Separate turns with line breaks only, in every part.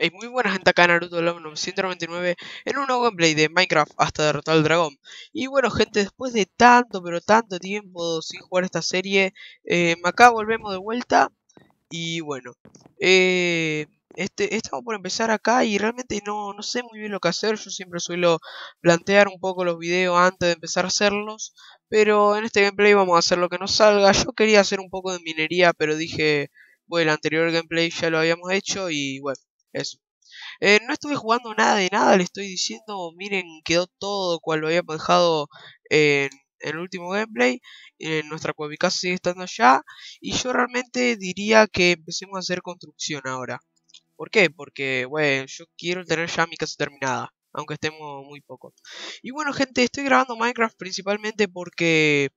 Hey, muy buena gente acá Naruto Love 999 en un nuevo gameplay de Minecraft hasta derrotar al dragón. Y bueno gente, después de tanto pero tanto tiempo sin jugar esta serie, eh, acá volvemos de vuelta. Y bueno, eh, este, estamos por empezar acá y realmente no, no sé muy bien lo que hacer. Yo siempre suelo plantear un poco los videos antes de empezar a hacerlos. Pero en este gameplay vamos a hacer lo que nos salga. Yo quería hacer un poco de minería, pero dije, bueno, el anterior gameplay ya lo habíamos hecho y bueno eso. Eh, no estuve jugando nada de nada, le estoy diciendo, miren, quedó todo cual lo habíamos dejado en, el último gameplay. En nuestra casa sigue estando allá. Y yo realmente diría que empecemos a hacer construcción ahora. ¿Por qué? Porque, bueno, yo quiero tener ya mi casa terminada. Aunque estemos muy poco. Y bueno, gente, estoy grabando Minecraft principalmente porque...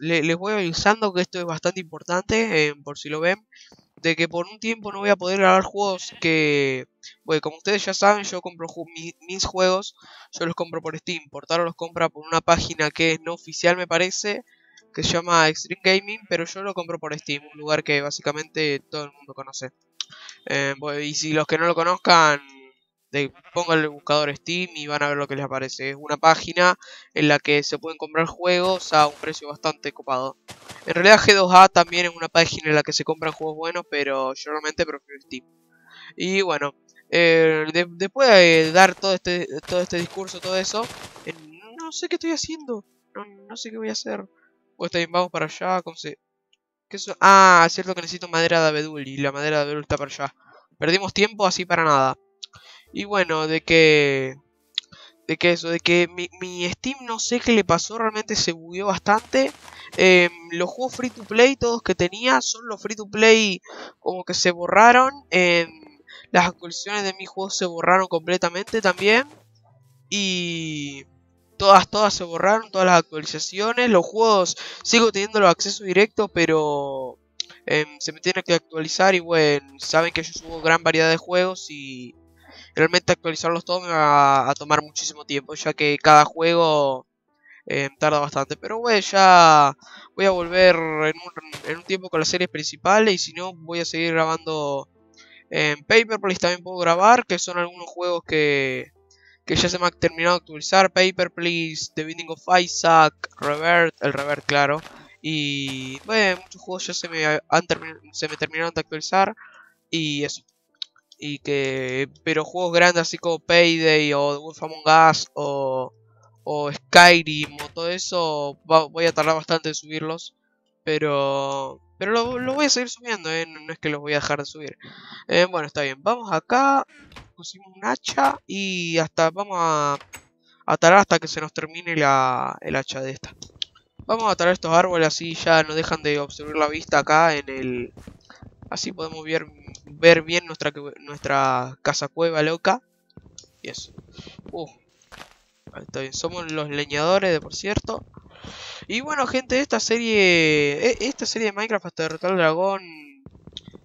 Em, les voy avisando que esto es bastante importante, em, por si lo ven de que por un tiempo no voy a poder grabar juegos que, bueno, como ustedes ya saben, yo compro mis, juegos, yo los compro por Steam, Portaro los compra por una página que es no oficial me parece, que se llama Extreme Gaming, pero yo lo compro por Steam, un lugar que básicamente todo el mundo conoce. Eh, y si los que no lo conozcan, de, pongan el buscador Steam y van a ver lo que les aparece. Es una página en la que se pueden comprar juegos a un precio bastante copado. En realidad G2A también es una página en la que se compran juegos buenos, pero yo realmente prefiero Steam. Y bueno, eh, después de dar todo este, todo este discurso, todo eso, no sé qué estoy haciendo. No, sé qué voy a hacer. Pues bien, vamos para allá. Con ¿Qué Ah, es cierto que necesito madera de abedul y la madera de abedul está para allá. Perdimos tiempo así para nada. Y bueno, de que... De que eso, de que mi, Steam no sé qué le pasó, realmente se bugueó bastante. Eh, los juegos free to play, todos que tenía, son los free to play como que se borraron. Las actualizaciones de mi juego se borraron completamente también. Y todas, todas se borraron, todas las actualizaciones. Los juegos sigo teniendo los accesos directos, pero em, se me tiene que actualizar. Y bueno, saben que yo subo gran variedad de juegos y realmente actualizarlos todos me va a tomar muchísimo tiempo, ya que cada juego eh, tarda bastante. Pero bueno, ya voy a volver en un, tiempo con las series principales y si no voy a seguir grabando en Paper Please también puedo grabar, que son algunos juegos que, que ya se me han terminado de actualizar. Paper Please, The Binding of Isaac, Revert, el Revert claro. Y bueno, muchos juegos ya se me, han se me terminaron de actualizar y eso y que pero juegos grandes así como Payday o Wolf Among Us o, o Skyrim o todo eso voy a tardar bastante en subirlos pero pero lo, voy a seguir subiendo ¿eh? no es que los voy a dejar de subir. Eh, bueno está bien. Vamos acá pusimos un hacha y hasta vamos a, a talar hasta que se nos termine la, el hacha de esta. Vamos a talar estos árboles así ya no dejan de observar la vista acá en el así podemos ver ver bien nuestra, nuestra casa cueva loca. Y eso. Uh, está. Somos los leñadores, de por cierto. Y bueno, gente, esta serie. E, esta serie de Minecraft hasta derrotar al dragón.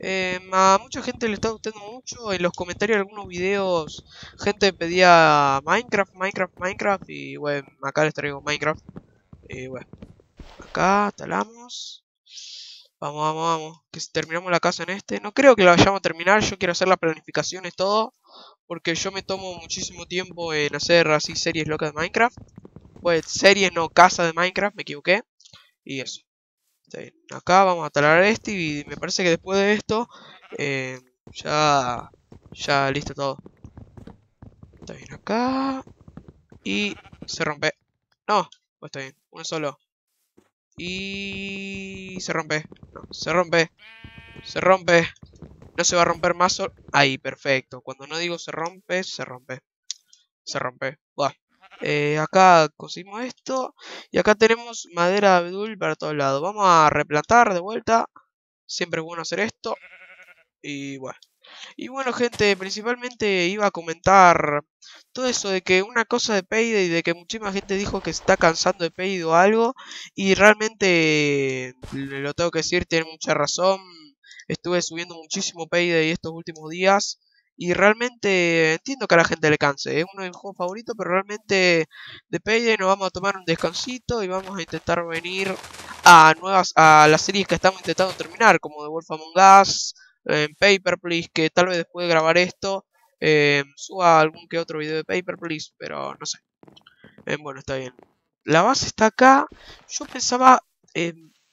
Eh, a mucha gente le está gustando mucho. En los comentarios de algunos videos, gente pedía Minecraft, Minecraft, Minecraft. Y bueno, acá les traigo Minecraft. Y bueno, acá talamos. Vamos, vamos, vamos. Que terminamos la casa en este. No creo que la vayamos a terminar. Yo quiero hacer las planificaciones todo. Porque yo me tomo muchísimo tiempo en hacer así series locas de Minecraft. Pues series no, casa de Minecraft, me equivoqué. Y eso. Acá vamos a talar este y me parece que después de esto eh, ya ya listo todo. Está bien acá. Y se rompe. No, pues está bien, uno solo. Y se rompe. Se rompe. Se rompe. No se va a romper más. Ahí, perfecto. Cuando no digo se rompe, se rompe. Se rompe. Buah. Eh, acá conseguimos esto. Y acá tenemos madera de abedul para todos lados. Vamos a replantar de vuelta. Siempre es bueno hacer esto. Y bueno. Y bueno, gente, principalmente iba a comentar todo eso de que una cosa de Payday y de que muchísima gente dijo que está cansando de Payday o algo. Y realmente, lo tengo que decir, tiene mucha razón. Estuve subiendo muchísimo Payday estos últimos días. Y realmente entiendo que a la gente le canse. Es uno de mis juegos favoritos, pero realmente de Payday nos vamos a tomar un descansito y vamos a intentar venir a nuevas a las series que estamos intentando terminar, como The Wolf Among Us, en Paper Please, que tal vez después de grabar esto eh, suba algún que otro video de Paper Please, pero no sé. Eh, bueno, está bien. La base está acá. Yo pensaba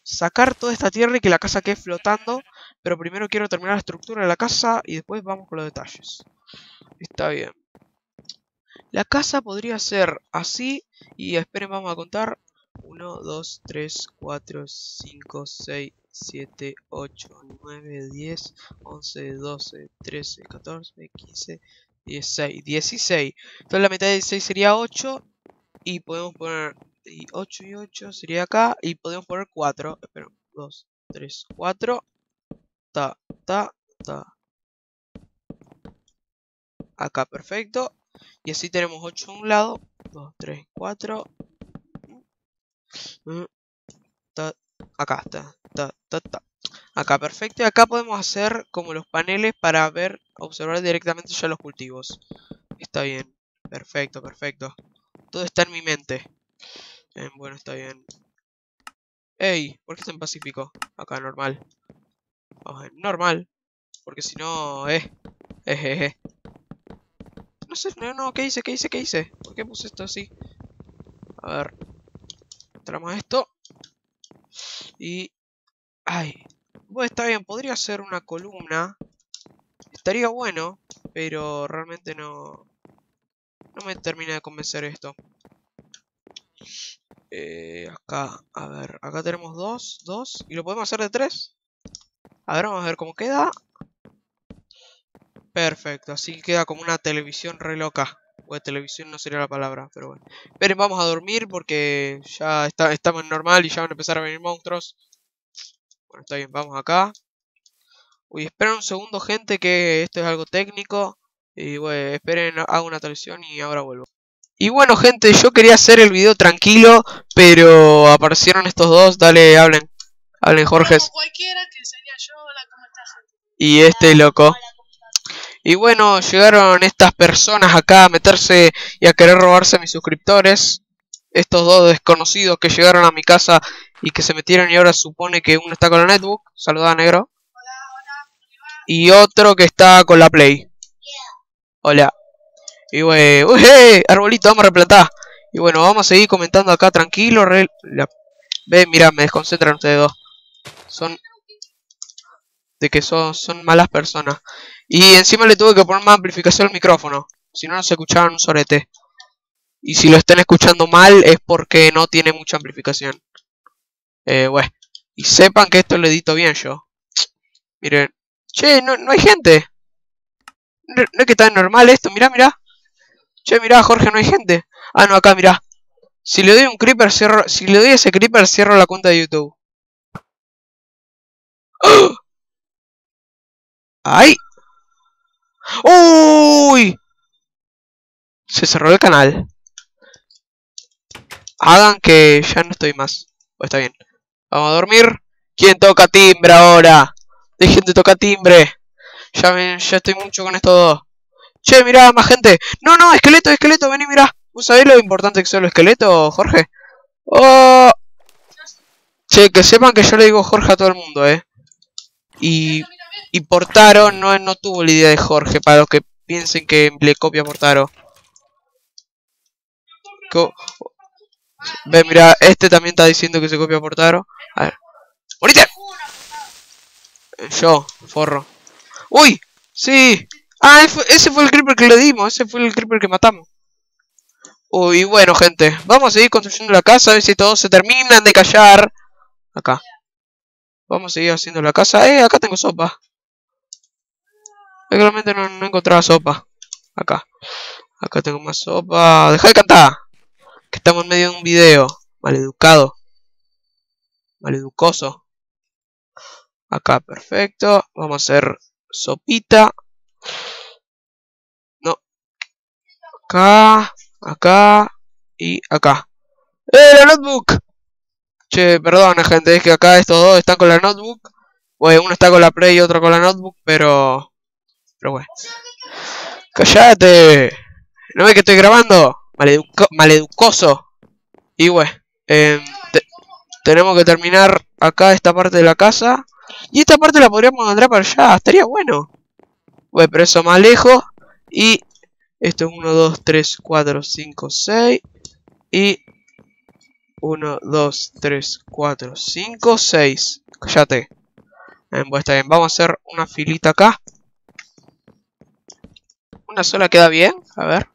sacar toda esta tierra y que la casa quede flotando, pero primero quiero terminar la estructura de la casa y después vamos con los detalles. Está bien. La casa podría ser así y esperen, vamos a contar. 1, 2, 3, 4, 5, 6, 7, 8, 9, 10, 11, 12, 13, 14, 15, 16, 16. Entonces la mitad de 16 sería 8 y podemos poner 8 y 8 sería acá y podemos poner 4. Espera, 2, 3, 4. Ta, ta, ta. Acá, perfecto. Y así tenemos 8 a un lado. 2, 3, 4. Acá está. Ta, ta. Acá, perfecto. Y acá podemos hacer como los paneles para ver, observar directamente ya los cultivos. Está bien. Perfecto, perfecto. Todo está en mi mente. Eh, bueno, está bien. Ey, ¿por qué está en Pacífico? Acá, normal. normal. Porque si no, eh. Eh, eh, No sé, no, no, ¿qué hice? ¿Qué hice? ¿Qué hice? ¿Por qué puse esto así? A ver. Entramos esto. Y... Ay. Bueno, está bien, podría ser una columna. Estaría bueno, pero realmente no... No me termina de convencer esto. Eh, acá, a ver, acá tenemos dos, dos. Y lo podemos hacer de tres. A ver, vamos a ver cómo queda. Perfecto, así queda como una televisión re loca. O de televisión no sería la palabra, pero bueno. Esperen, vamos a dormir porque ya está, estamos normal y ya van a empezar a venir monstruos. Bueno, está bien, vamos acá. Uy, esperen un segundo, gente, que esto es algo técnico. Y bueno, esperen, hago una televisión y ahora vuelvo. Y bueno, gente, yo quería hacer el video tranquilo, pero aparecieron estos dos. Dale, hablen. Hablen, Jorge. Y este loco. Y bueno, llegaron estas personas acá a meterse y a querer robarse a mis suscriptores. Estos dos desconocidos que llegaron a mi casa y que se metieron y ahora supone que uno está con la netbook. Saluda, negro. Y otro que está con la play. Hola. Y bueno, uy, arbolito, vamos a replantar. Y bueno, vamos a seguir comentando acá tranquilo. Ve, mira, me desconcentran ustedes dos. Son... De que son, son malas personas. Y encima le tuve que poner más amplificación al micrófono. Si no, no se escuchaban un sorete. Y si lo están escuchando mal es porque no tiene mucha amplificación. Eh, bueno. Y sepan que esto lo edito bien yo. Miren. Che, no, no hay gente. No, es que está normal esto. Mira, mira. Che, mirá, Jorge, no hay gente. Ah, no, acá, mirá. Si le doy un creeper, cierro... Si le doy ese creeper, cierro la cuenta de YouTube. ¡Oh! ¡Ay! ¡Uy! Se cerró el canal. Hagan que ya no estoy más. Pues está bien. Vamos a dormir. ¿Quién toca timbre ahora? Dejen de tocar timbre. Ya, ven, ya estoy mucho con estos dos. Che, mirá, más gente. No, no, esqueleto, esqueleto, vení, mirá. ¿Vos sabés lo importante que son los esqueletos, Jorge? Oh. Che, que sepan que yo le digo Jorge a todo el mundo, eh. Y, y Portaro no, no tuvo la idea de Jorge, para los que piensen que le copia Portaro. Ve, mira, este también está diciendo que se copia Portaro. A ver. ¡Morite! Yo, forro. ¡Uy! ¡Sí! Ah, ese fue el creeper que le dimos, ese fue el creeper que matamos. Uy, bueno, gente, vamos a seguir construyendo la casa, a ver si todos se terminan de callar. Acá. Vamos a seguir haciendo la casa. Eh, acá tengo sopa. Realmente no, no encontraba sopa. Acá. Acá tengo más sopa. Deja de cantar. Que estamos en medio de un video. Maleducado. Maleducoso. Acá, perfecto. Vamos a hacer sopita. Acá, acá y acá. ¡Eh, la notebook! Che, perdona gente, es que acá estos dos están con la notebook. Bueno, uno está con la Play y otro con la notebook, pero... Pero bueno. ¡Cállate! ¿No ves que estoy grabando? maleducoso. Y bueno, em, tenemos que terminar acá esta parte de la casa. Y esta parte la podríamos mandar para allá. Estaría bueno. Bueno, pero eso más lejos. Y esto es 1, 2, 3, 4, 5, 6. Y 1, 2, 3, 4, 5, 6. Cállate. Bien, pues está bien. Vamos a hacer una filita acá. Una sola queda bien. A ver.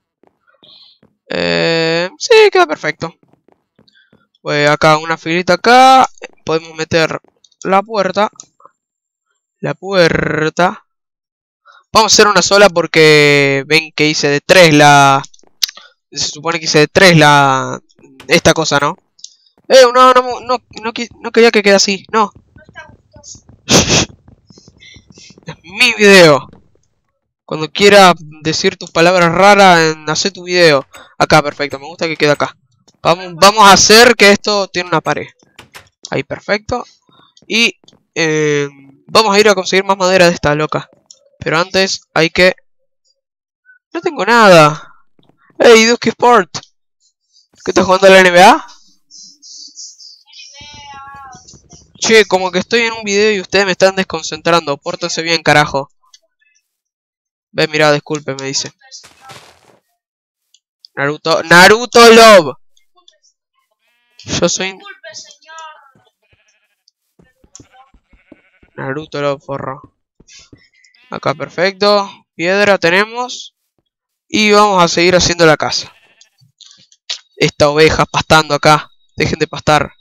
Eh, sí, queda perfecto. Pues acá una filita acá. Podemos meter la puerta. La puerta. Vamos a hacer una sola porque ven que hice de 3 la... Se supone que hice de 3 la... Esta cosa, ¿no? Eh, no, no, no, no, no quería que quede así, no. es mi video. Cuando quiera decir tus palabras raras, hacer tu video. Acá, perfecto, me gusta que quede acá. Vamos, vamos a hacer que esto tiene una pared. Ahí, perfecto. Y eh, vamos a ir a conseguir más madera de esta loca. Pero antes hay que... No tengo nada. Hey, Duke Sport. ¿Qué estás jugando a la NBA? Che, como que estoy en un video y ustedes me están desconcentrando. Pórtense bien, carajo. Ve, mira, disculpe, me dice. Naruto, Naruto Love. Yo soy... Naruto Love, forro. Acá, perfecto. Piedra tenemos. Y vamos a seguir haciendo la casa. Esta oveja pastando acá. Dejen de pastar.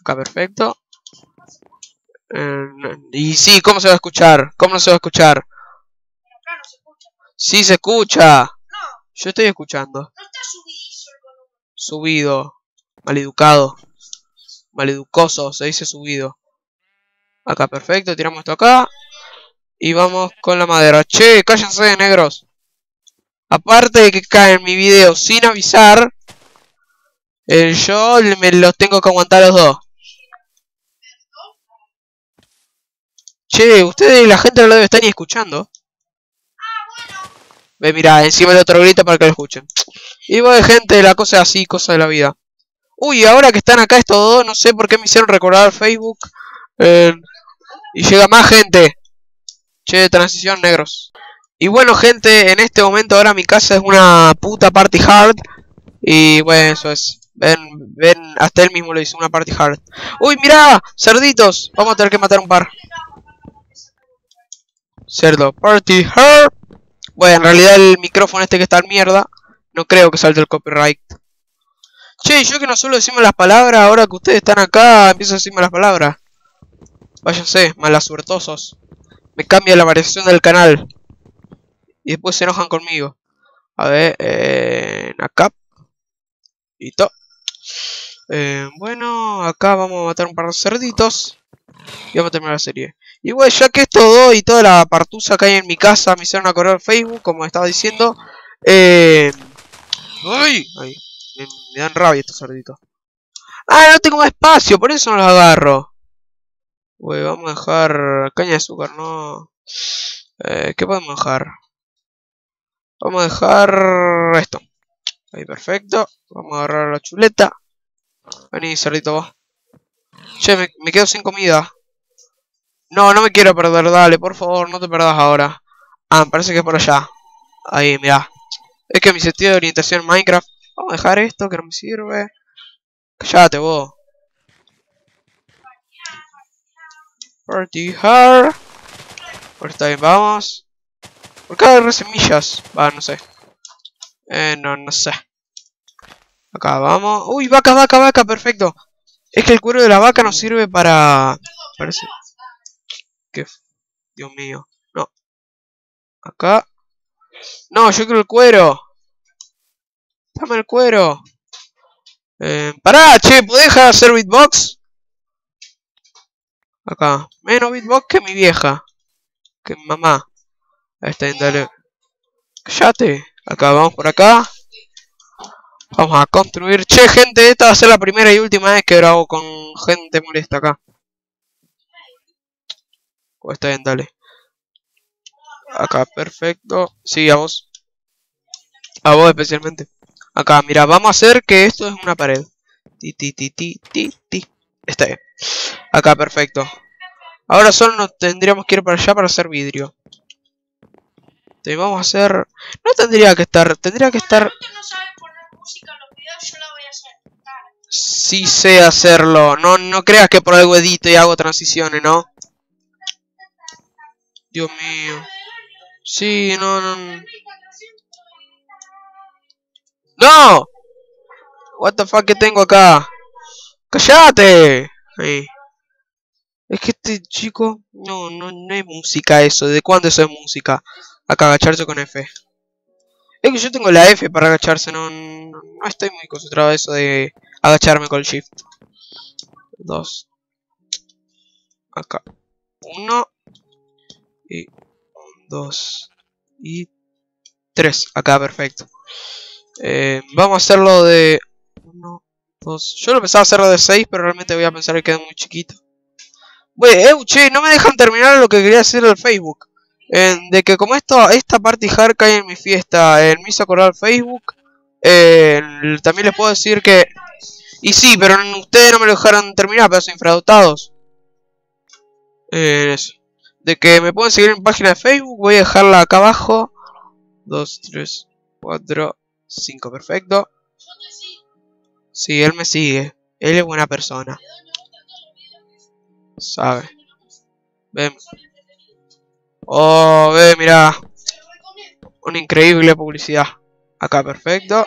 Acá, perfecto. Eh, y sí, ¿cómo se va a escuchar? ¿Cómo no se va a escuchar? Sí se escucha. Yo estoy escuchando. No está subido. Subido. Maleducado. Maleducoso, se dice subido. Acá, perfecto. Tiramos esto acá. Y vamos con la madera. Che, cállense, negros. Aparte de que caen mi video sin avisar, eh, yo me los tengo que aguantar los dos. Che, ustedes, la gente no lo debe estar ni escuchando. Ve, mira, encima de otro grito para que lo escuchen. Y de gente, la cosa es así, cosa de la vida. Uy, ahora que están acá estos dos, no sé por qué me hicieron recordar Facebook. Eh, y llega más gente. Che, transición negros. Y bueno, gente, en este momento ahora mi casa es una puta party hard. Y bueno, eso es. Ven, ven, hasta él mismo lo hizo, una party hard. Uy, mira, cerditos. Vamos a tener que matar un par. Cerdo, party hard. Bueno, en realidad el micrófono este que está en mierda. No creo que salte el copyright. Che, yo que no suelo decirme las palabras, ahora que ustedes están acá, empiezo a decirme las palabras. Váyanse, malasuertosos me cambia la variación del canal. Y después se enojan conmigo. A ver, eh, acá. Listo. Eh, bueno, acá vamos a matar un par de cerditos. Y vamos a terminar la serie. Y bueno, ya que esto todo y toda la partusa que hay en mi casa me hicieron acordar Facebook, como estaba diciendo. Eh... ¡Ay! me, dan rabia estos cerditos. Ah, no tengo espacio, por eso no los agarro vamos a dejar caña de azúcar, no... Eh, ¿Qué podemos dejar? Vamos a dejar esto. Ahí, perfecto. Vamos a agarrar la chuleta. Vení, cerdito, vos. Che, me, quedo sin comida. No, no me quiero perder, dale, por favor, no te perdas ahora. Ah, me parece que es por allá. Ahí, mira. Es que mi sentido de orientación en Minecraft... Vamos a dejar esto, que no me sirve. Cállate, vos. Party hard. Por está bien, vamos. ¿Por qué agarré semillas? Va, no sé. Eh, no, no sé. Acá vamos. Uy, vaca, vaca, vaca, perfecto. Es que el cuero de la vaca nos sirve para... Parece... ¿Qué? Dios mío. No. Acá. No, yo quiero el cuero. Dame el cuero. Eh, pará, che, ¿podés dejar de hacer beatbox? Acá. Menos beatbox que mi vieja. Que mi mamá. Ahí está, dale. Cállate. Acá, vamos por acá. Vamos a construir. Che, gente, esta va a ser la primera y última vez que grabo con gente molesta acá. Oh, está bien, dale. Acá, perfecto. Sí, a vos. A vos especialmente. Acá, mira, vamos a hacer que esto es una pared. Ti, ti, ti, ti, ti, ti. Está bien. Acá, perfecto. Ahora solo nos tendríamos que ir para allá para hacer vidrio. Te vamos a hacer... No tendría que estar, tendría que estar...
no sabe poner música en los videos, yo la voy a hacer.
Sí sé hacerlo. No, no creas que por algo edito y hago transiciones, ¿no? Dios mío. Sí, no, no. ¡No! What the fuck que tengo acá? ¡Cállate! Ahí. Es que este chico... No, no, no es música eso. ¿De cuándo eso es música? Acá, agacharse con F. Es que yo tengo la F para agacharse, no, no, estoy muy concentrado en eso de agacharme con el Shift. Dos. Acá. Uno. Y dos. Y tres. Acá, perfecto. Eh, vamos a hacerlo de... Uno, dos... Yo lo pensaba hacerlo de seis, pero realmente voy a pensar que queda muy chiquito. Wey, che, no me dejan terminar lo que quería hacer el Facebook. de que como esto, esta party hard cae en mi fiesta, en me hizo acordar Facebook. también les puedo decir que... Y sí, pero ustedes no me lo dejaron terminar, pedazos infradotados. Eh, eso. De que me pueden seguir en mi página de Facebook, voy a dejarla acá abajo. 2, 3, 4, 5, perfecto. Sí, él me sigue. Él es buena persona sabe. Ven. Oh, ve, mira. Una increíble publicidad. Acá, perfecto.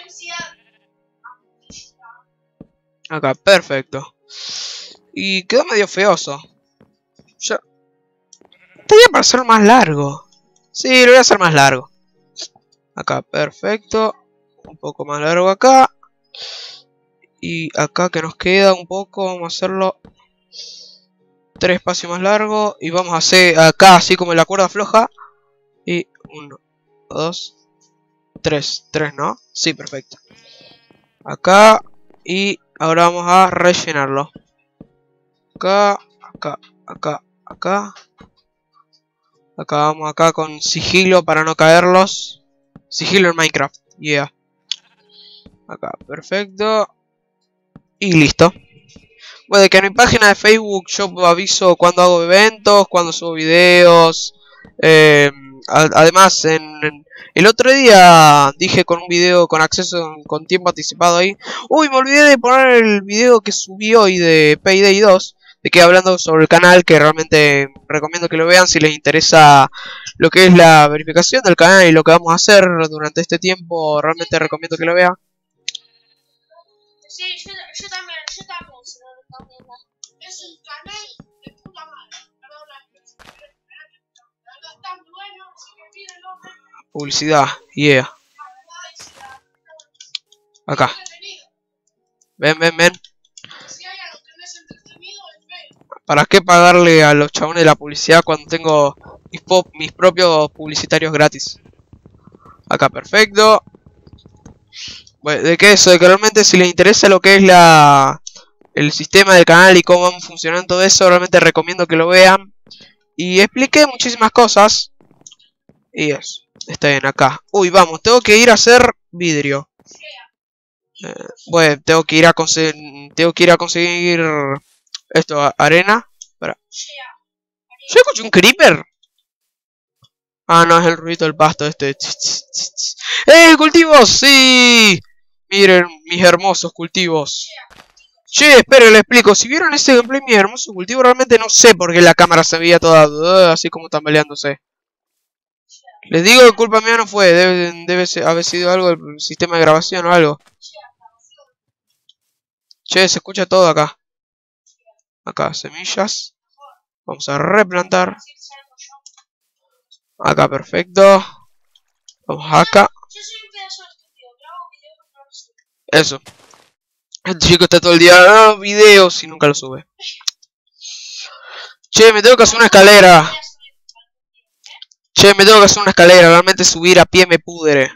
Acá, perfecto. Y quedó medio feoso. Ya. Para hacerlo más largo. Sí, lo voy a hacer más largo. Acá, perfecto. Un poco más largo acá. Y acá que nos queda un poco, vamos a hacerlo tres espacio más largo y vamos a hacer acá así como la cuerda floja y uno, dos, tres, tres, ¿no? Sí, perfecto. Acá y ahora vamos a rellenarlo. Acá, acá, acá, acá. Acá vamos acá con sigilo para no caerlos. Sigilo en Minecraft, yeah. Acá, perfecto. Y listo. Bueno, que en mi página de Facebook yo aviso cuando hago eventos, cuando subo videos. Eh, además, en, el otro día dije con un video con acceso con tiempo anticipado ahí. Uy, me olvidé de poner el video que subí hoy de Payday 2. De que hablando sobre el canal, que realmente recomiendo que lo vean si les interesa lo que es la verificación del canal y lo que vamos a hacer durante este tiempo. Realmente recomiendo que lo vean.
Sí, yo, yo también, yo también se lo recomiendo. Es un canal de puta madre. Bueno.
Publicidad, yeah. Acá. Ven, ven, ven.
Si hay algo que no es entretenido, es feo.
¿Para qué pagarle a los chabones de la publicidad cuando tengo mis, mis propios publicitarios gratis? Acá, perfecto. Bueno, de que eso, de que realmente si les interesa lo que es la el sistema del canal y cómo van funcionando todo eso, realmente recomiendo que lo vean. Y expliqué muchísimas cosas. Y eso, está bien acá. Uy, vamos, tengo que ir a hacer vidrio. Eh, bueno, tengo que ir a conseguir tengo que ir a conseguir esto, arena. Espera. ¿Yo escucho un creeper? Ah, no, es el ruido del pasto este. ¡Eh, cultivos! ¡Sí! Miren mis hermosos cultivos. Che, esperen, le explico. Si vieron este gameplay, mi hermoso cultivo, realmente no sé por qué la cámara se veía toda uh, así como tambaleándose. Les digo que culpa mía no fue. Debe, debe haber sido algo del sistema de grabación o algo. Che, se escucha todo acá. Acá, semillas. Vamos a replantar. Acá, perfecto. Vamos acá. Eso. El chico está todo el día ah, videos y nunca lo sube. Che, me tengo que hacer una escalera. Che, me tengo que hacer una escalera. Realmente subir a pie me pudre.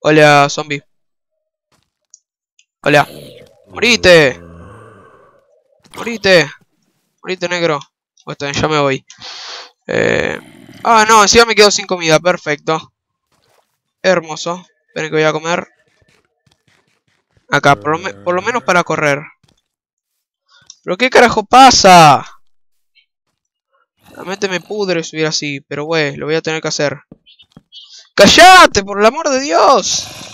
Hola, zombie. Hola. Morite. Morite. Morite, negro. Bueno, ya me voy. Eh... Ah, no, encima me quedo sin comida. Perfecto. Hermoso. Esperen que voy a comer. Acá, por lo, menos para correr. ¿Pero qué carajo pasa? Realmente me pudre subir así, pero güey, lo voy a tener que hacer. ¡Cállate, por el amor de Dios!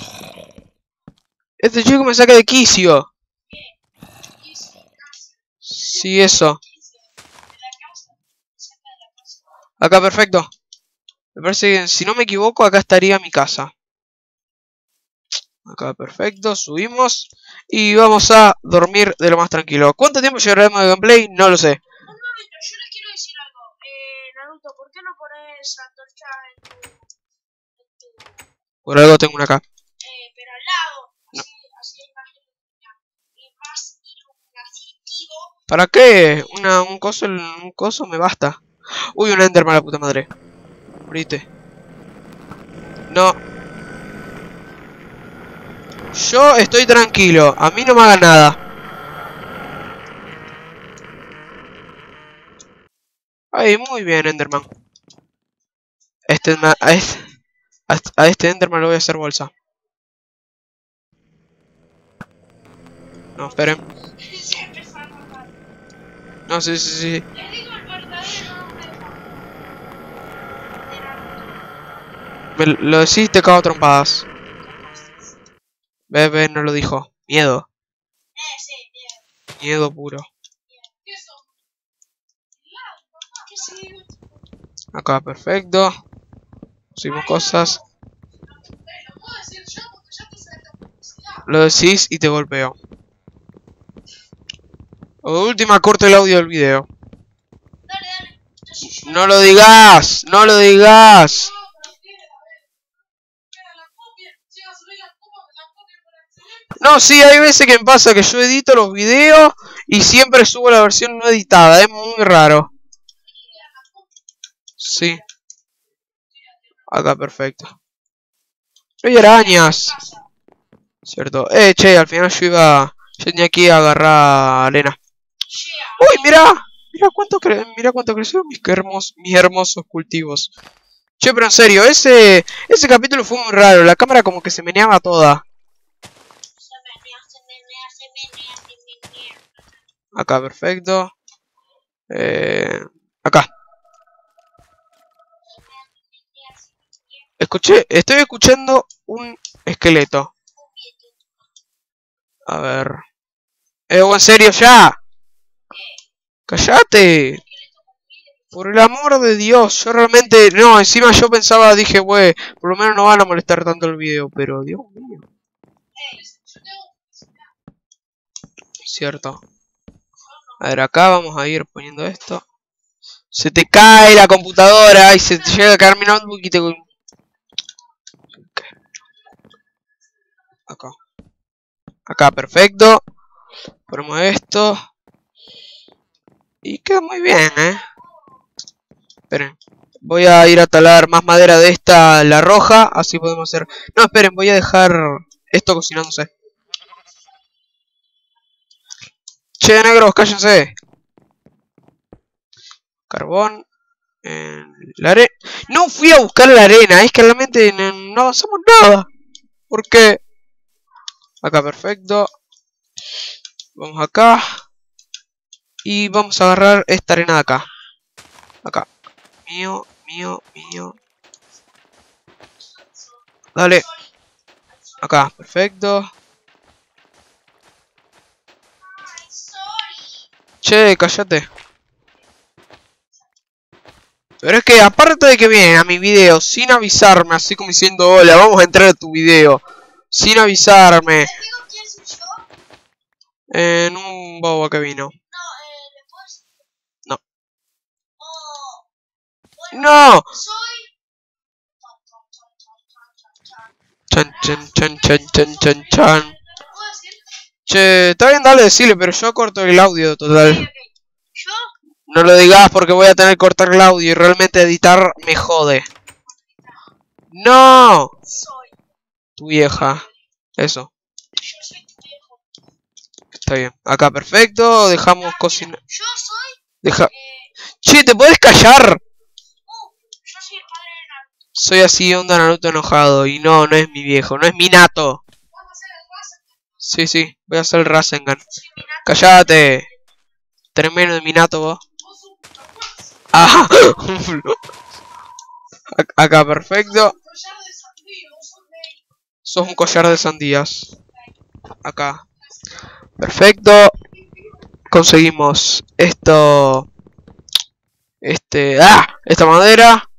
Este chico me saca de quicio. Sí, eso. Acá, perfecto. Me parece que, si no me equivoco, acá estaría mi casa. Acá, perfecto. Subimos. Y vamos a dormir de lo más tranquilo. ¿Cuánto tiempo llevaremos de gameplay? No lo sé.
Un momento, yo les quiero decir algo. Eh, Naruto, ¿por qué no pones antorcha en tu... En tu
Por algo tengo una acá.
eh, pero al lado? Así, así hay más ilumina- y más iluminativo.
¿Para qué? Una, un coso, un coso me basta. Uy, un Enderman la puta madre. Morite. No. Yo estoy tranquilo. A mí no me haga nada. Ay, muy bien, Enderman. Este, a este- a este Enderman lo voy a hacer bolsa. No, esperen. No, sí, sí, sí. Me lo decís te cago trompadas. Bebé no lo dijo. Miedo.
Eh, sí, bien.
Miedo puro. Acá, perfecto. Pusimos cosas.
Lo
decís y te golpeo. O de última, corto el audio del video.
Dale, dale.
No lo digas. No lo digas.
No.
No, sí, hay veces que me pasa que yo edito los videos y siempre subo la versión no editada. Es muy raro. Sí. Acá, perfecto. Hay arañas. Cierto. Eh, che, al final yo iba... Yo tenía que agarrar arena. ¡Uy, mira! Mira cuánto, mira cuánto crecieron mis, mis hermosos cultivos. Che, pero en serio, ese, ese capítulo fue muy raro. La cámara como que se meneaba toda. Acá, perfecto. Eh, acá. Escuché, estoy escuchando un esqueleto. A ver. Eh, en serio, ya. Cállate. Por el amor de Dios, yo realmente, no, encima yo pensaba, dije, wey, por lo menos no van a molestar tanto el video, pero Dios mío. Cierto. A ver, acá vamos a ir poniendo esto. Se te cae la computadora y se te llega a caer mi notebook y te... Acá. Acá, perfecto. Ponemos esto. Y queda muy bien, ¿eh? Esperen. Voy a ir a talar más madera de esta, la roja. Así podemos hacer... No, esperen, voy a dejar esto cocinándose. Che, negros, cállense. Carbón. eh, la arena. No fui a buscar la arena. Es que realmente no, no avanzamos nada. ¿Por qué? Acá, perfecto. Vamos acá. Y vamos a agarrar esta arena de acá. Acá. Mío, mío, mío. Dale. Acá, perfecto. Che, cállate. Pero es que aparte de que vienen a mi video sin avisarme, así como diciendo hola, vamos a entrar a tu video. Sin avisarme.
¿Les digo quién soy yo?
En un bobo que vino.
No, eh, ¿le puedo decir?
No.
Oh.
¡No!
Chan, chan, chan, chan, chan, chan.
Chan, chan, chan, chan, chan, chan, chan.
¿Le puedo decir?
Che, está bien, dale, decirle, pero yo corto el audio total. No lo digas porque voy a tener que cortar el audio y realmente editar me jode. ¡No!
soy.
Tu vieja. Eso, está bien. Acá, perfecto. Dejamos cocinar.
Yo soy.
Deja.
Eh,
Che, ¿te puedes callar?
uh, yo soy el padre de Naruto.
Soy así, onda Naruto enojado. Y no, no es mi viejo, no es mi nato. Sí, sí, voy a hacer el Rasengan. Cállate. Tremendo de minato vos. ¡Ah! Acá, perfecto. Sos un collar de sandías. Acá. Perfecto. Conseguimos esto. Este. ¡Ah! Esta madera.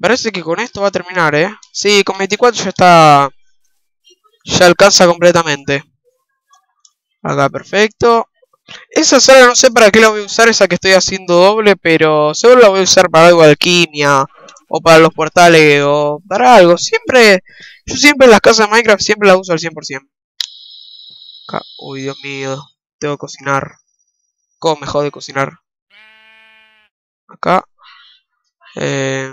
Parece que con esto va a terminar, ¿eh? Sí, con 24 ya está... Ya alcanza completamente. Acá, perfecto. Esa sala no sé para qué la voy a usar, esa que estoy haciendo doble, pero seguro la voy a usar para algo de alquimia, o para los portales, o para algo. Siempre, yo siempre en las casas de Minecraft siempre la uso al 100%. Acá, uy, Dios mío, tengo que cocinar. ¿Cómo me jode cocinar? Acá. Eh,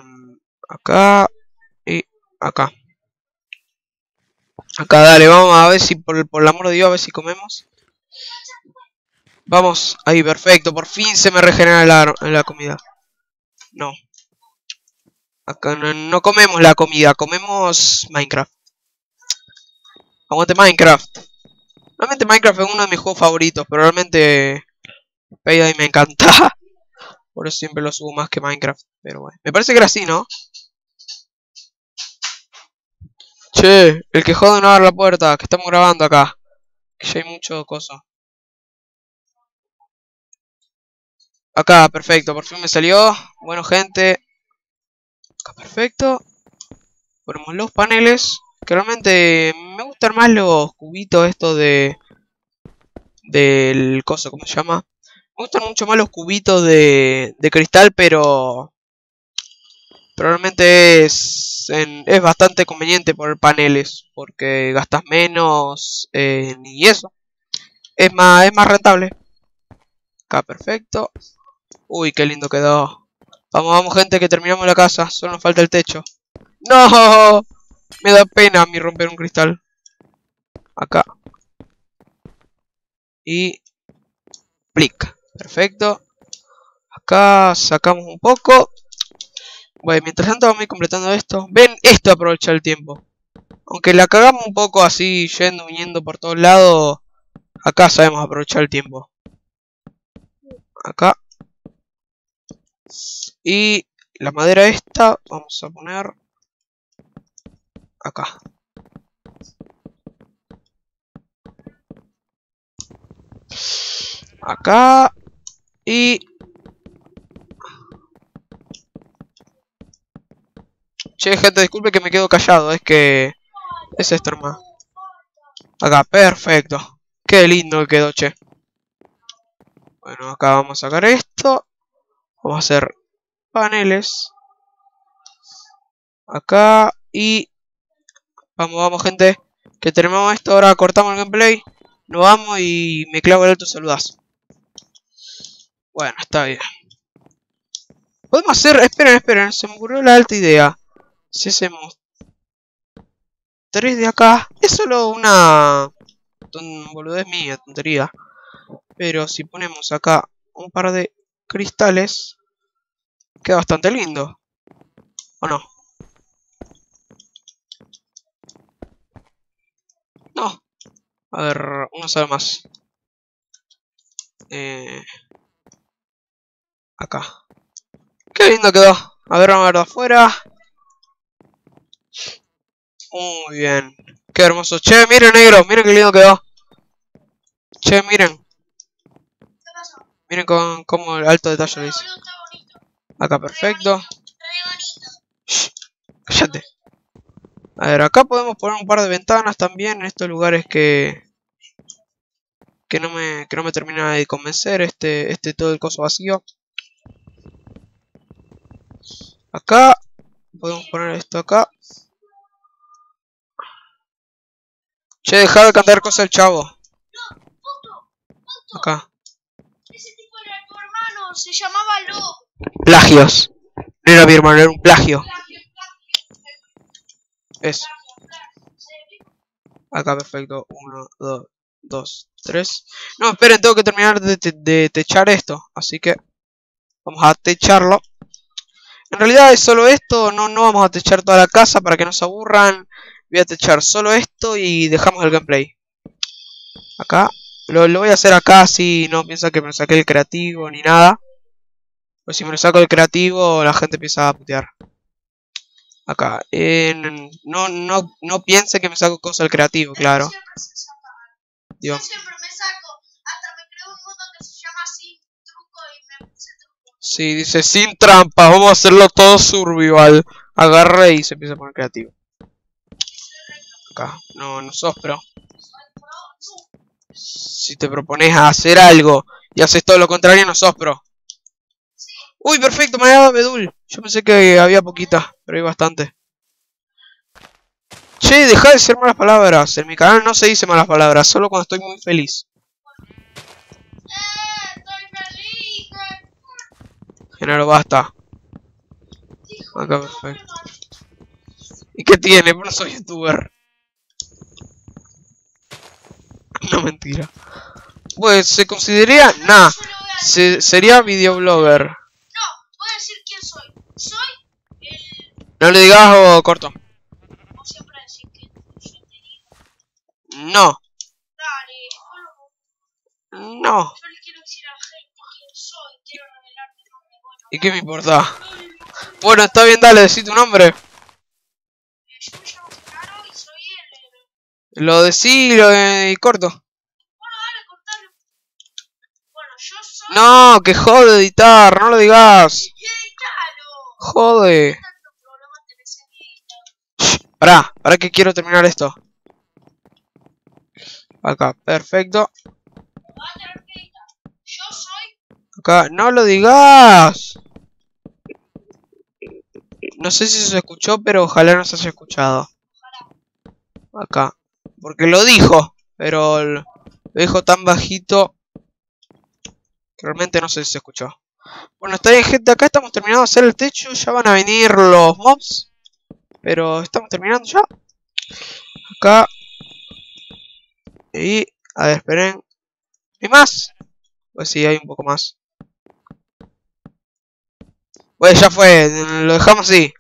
acá. Y acá. Acá, dale, vamos a ver si, por, por el amor de Dios, a ver si comemos. Vamos, ahí, perfecto. Por fin se me regenera la, la comida. No. Acá no, comemos la comida, comemos Minecraft. Aguante Minecraft. Realmente Minecraft es uno de mis juegos favoritos, pero realmente Payday me encanta. Por eso siempre lo subo más que Minecraft. Pero bueno, me parece que era así, ¿no? Che, el que jode no abre la puerta, que estamos grabando acá. Que ya hay mucho cosa. Acá, perfecto, por fin me salió. Bueno, gente. Acá, perfecto. Ponemos los paneles. Que realmente me gustan más los cubitos estos de... Del coso, ¿cómo se llama? Me gustan mucho más los cubitos de, de cristal, pero... Probablemente es, es bastante conveniente poner paneles. Porque gastas menos eh, y eso. Es más, es más rentable. Acá, perfecto. Uy, qué lindo quedó. Vamos, vamos, gente, que terminamos la casa. Solo nos falta el techo. ¡No! Me da pena mí romper un cristal. Acá. Y... Plic. Perfecto. Acá sacamos un poco. Bueno, mientras tanto vamos a ir completando esto. Ven, esto aprovecha el tiempo. Aunque la cagamos un poco así, yendo, viniendo por todos lados. Acá sabemos aprovechar el tiempo. Acá. Y la madera esta vamos a poner acá. Acá. Y... Che, gente, disculpe que me quedo callado. Es que... Es esto, hermano. Acá, perfecto. Qué lindo quedó, che. Bueno, acá vamos a sacar esto. Vamos a hacer paneles. Acá y... Vamos, vamos gente. Que terminamos esto, ahora cortamos el gameplay. Nos vamos y me clavo el alto saludazo. Bueno, está bien. Podemos hacer... Esperen, esperen. Se me ocurrió la alta idea. Si hacemos... Tres de acá. Es solo una... Boludez mía, tontería. Pero si ponemos acá un par de cristales. Queda bastante lindo. ¿O no? No. A ver, una sola más. Eh, acá. Qué lindo quedó. A ver, vamos a ver de afuera. Muy bien. Qué hermoso. Che, miren negro, miren qué lindo quedó. Che, miren. Miren con, cómo el alto detalle lo. Acá, perfecto. cállate. A ver, acá podemos poner un par de ventanas también en estos lugares que... Que no me, que no me termina de convencer este, este todo el coso vacío. Acá. Podemos poner esto acá. Che, deja de cantar cosas el chavo. Acá
se llamaba Lo.
Plagios. No era mi hermano, era un plagio. Eso. Acá, perfecto. Uno, dos, dos, tres. No, esperen, tengo que terminar de, techar esto. Así que vamos a techarlo. En realidad es solo esto. No, no vamos a techar toda la casa para que no se aburran. Voy a techar solo esto y dejamos el gameplay. Acá. Lo, lo voy a hacer acá, si no piensa que me saqué el creativo ni nada. Pues si me lo saco el creativo, la gente empieza a putear. Acá. En- no, no, no piense que me saco cosas del creativo, claro.
Siempre se saca algo.
Digo,
Yo siempre me saco. Hasta me creo un mundo que se llama Sin Truco y me puse truco.
sí, dice sin trampas, vamos a hacerlo todo survival. Agarre y se empieza a poner creativo. No, no sos pro. Si te propones a hacer algo y haces todo lo contrario, no sos pro. Uy, perfecto, me ha dado Bedul. Yo pensé que había poquita, pero hay bastante. Che, deja de decir malas palabras. En mi canal no se dice malas palabras, solo cuando estoy muy feliz. Genaro, basta. Acá, perfecto. ¿Y qué tiene? Pues no soy youtuber. No, mentira. Pues se consideraría... Nah,
yo le voy a decir-
se- sería videoblogger.
No, voy a decir quién soy. Soy el.
No le digas o corto.
Como siempre decir que yo te digo.
No,
Dale, bueno,
no.
yo les quiero decir a la gente quién soy. Quiero revelar mi nombre. Bueno,
¿Y qué me importa? Bueno, está bien, dale, decí tu nombre.
eh, yo me llamo Genaro y soy el. el-
Lo decí lo, eh, y corto.
Bueno, dale, cortalo. Bueno, yo soy.
No, que jode editar, no lo digas. Jode. Pará, para que quiero terminar esto. Acá, perfecto.
Yo soy.
Acá, no lo digas. No sé si se escuchó, pero ojalá no se haya escuchado. Acá. Porque lo dijo, pero lo dijo tan bajito que realmente no sé si se escuchó. Bueno, está bien, gente. Acá estamos terminando de hacer el techo. Ya van a venir los mobs. Pero estamos terminando ya. Acá. Y, a ver, esperen. ¿Hay más? Pues sí, hay un poco más. Pues ya fue, lo dejamos así.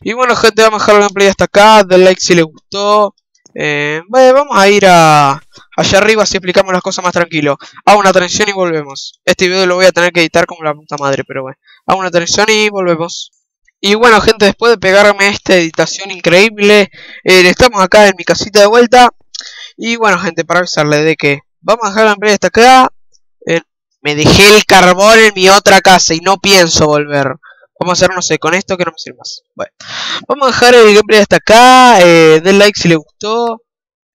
Y bueno, gente, vamos a dejar el gameplay hasta acá. Den like si les gustó. Eh, vamos a ir a allá arriba si explicamos las cosas más tranquilo. Hago una transición y volvemos. Este video lo voy a tener que editar como la puta madre, pero bueno. Hago una transición y volvemos. Y bueno, gente, después de pegarme esta editación increíble, eh, estamos acá en mi casita de vuelta. Y bueno, gente, para avisarle de que vamos a dejar el gameplay hasta acá. Eh, me dejé el carbón en mi otra casa y no pienso volver. Vamos a hacer, no sé, con esto que no me sirve más. Bueno, vamos a dejar el gameplay hasta acá. Eh, den like si les gustó.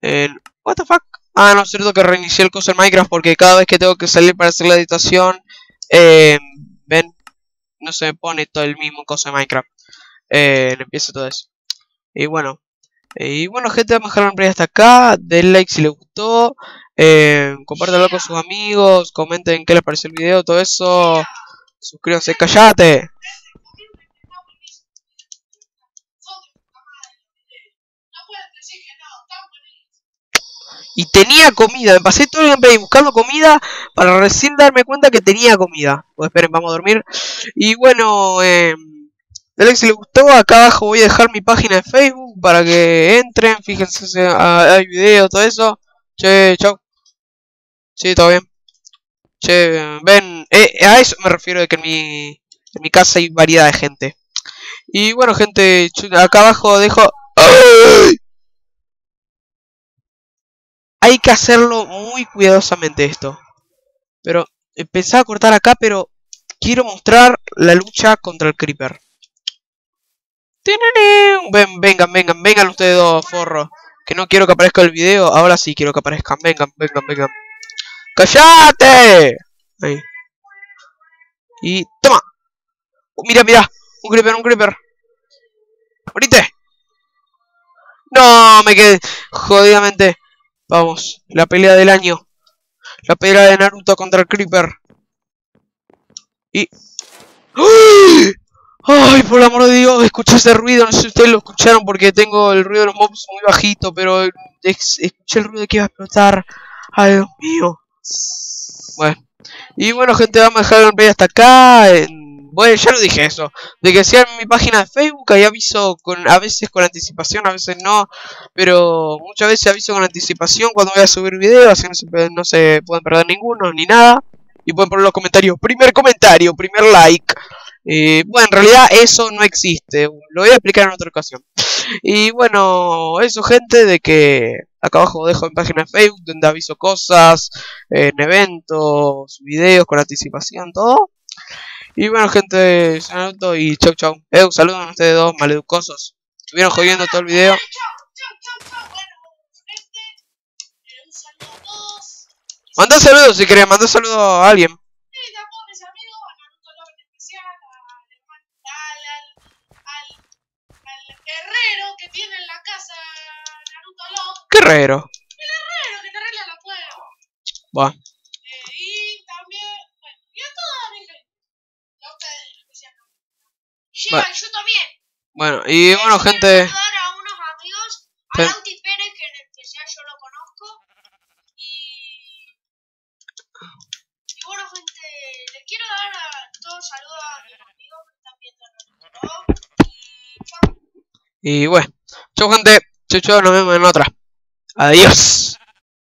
Eh, what the fuck? Ah, no, es cierto que reinicié el coso en Minecraft porque cada vez que tengo que salir para hacer la editación, eh, ven, no se me pone todo el mismo coso de Minecraft. Eh, empieza todo eso. Y bueno, eh, y bueno, gente, vamos a dejar el gameplay hasta acá. Den like si les gustó. Eh, con sus amigos. Comenten qué les pareció el video, todo eso. Suscríbanse, callate.
No puedes decir que no, tan bonito.
Y tenía comida. Me pasé todo el gameplay buscando comida para recién darme cuenta que tenía comida. Pues esperen, vamos a dormir. Y bueno, eh, denle si les gustó. Acá abajo voy a dejar mi página de Facebook para que entren. Fíjense, si hay videos, todo eso. Che, chau. Sí, todo bien. Che, ven. Eh, a eso me refiero de que en mi, en mi casa hay variedad de gente. Y bueno, gente, acá abajo dejo... ¡Ay! Hay que hacerlo muy cuidadosamente esto. Pero empecé a cortar acá, pero quiero mostrar la lucha contra el Creeper. Ven, vengan, vengan, vengan ustedes dos, forro. Que no quiero que aparezca el video, ahora sí quiero que aparezcan. Vengan, vengan, vengan. ¡Cállate! Ahí. Y toma. Oh, mira, mira. Un creeper, un creeper. ¡Morite! No, me quedé jodidamente. Vamos, la pelea del año. La pelea de Naruto contra el Creeper. Y... ¡Ay! ¡Ay, por el amor de Dios! Escuché ese ruido, no sé si ustedes lo escucharon porque tengo el ruido de los mobs muy bajito, pero escuché el ruido que iba a explotar. ¡Ay, Dios mío! Bueno. Y bueno, gente, vamos a dejar el gameplay hasta acá. en- bueno, ya lo dije eso. De que sea en mi página de Facebook hay aviso con a veces con anticipación, a veces no. Pero muchas veces aviso con anticipación cuando voy a subir videos, así no se, no se pueden perder ninguno ni nada. Y pueden poner los comentarios. Primer comentario, primer like. Eh, bueno, en realidad eso no existe. Lo voy a explicar en otra ocasión. Y bueno, eso gente, de que acá abajo dejo en página de Facebook donde aviso cosas, en eventos, videos con anticipación, todo. Y bueno gente, Naruto y chau chau. Eh, un saludo a ustedes dos maleducosos. Estuvieron jodiendo todo el video. Manda saludos si querés, manda saludos a alguien.
tiene en la casa Naruto Love.
¿Qué herrero?
El herrero que te arregla la cueva.
Va.
Eh, y también, bueno, y a toda mi gente. Y a ustedes en especial. Llega, yo también.
Bueno, y bueno, gente.
Quiero saludar a unos amigos, a
Sí.
Lauti Pérez, que en especial yo lo conozco. Y. Y bueno, gente, les quiero dar a todos saludos a mis amigos que están viendo Naruto. Y chao.
Y bueno, chau gente. Chau chau, nos vemos en otra. Adiós.